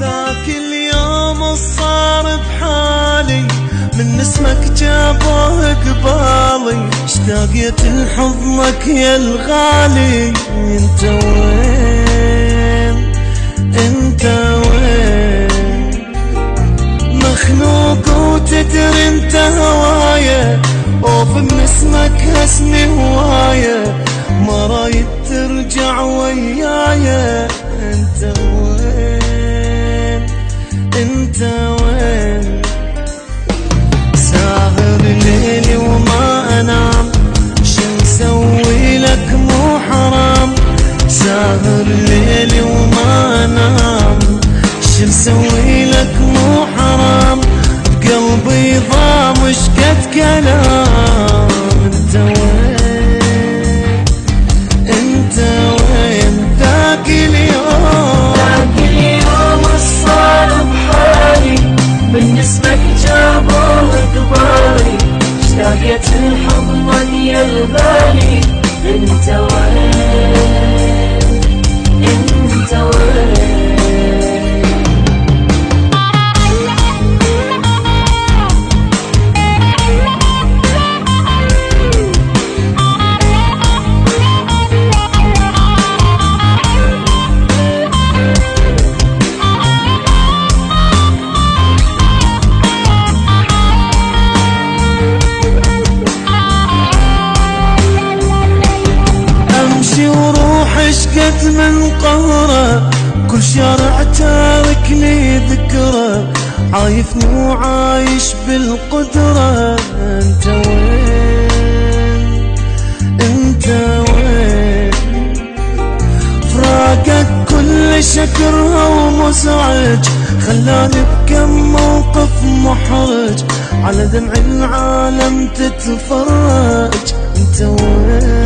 ذاك اليوم صار بحالي. من اسمك جابوه قبالي. اشتاقيت لحضنك يا الغالي. انت وين؟ انت وين؟ مخنوق وتدري انت هواية. اوف من اسمك هسني هواية. ما رايد ترجع وياي. اشتاقت الحضن يا البالي. من قهره كل شارع تاركني ذكره. عايفني وعايش بالقدرة. أنت وين؟ أنت وين؟ فراقك كل شكرها ومزعج. خلاني بكم موقف محرج. على دمع العالم تتفرج. أنت وين؟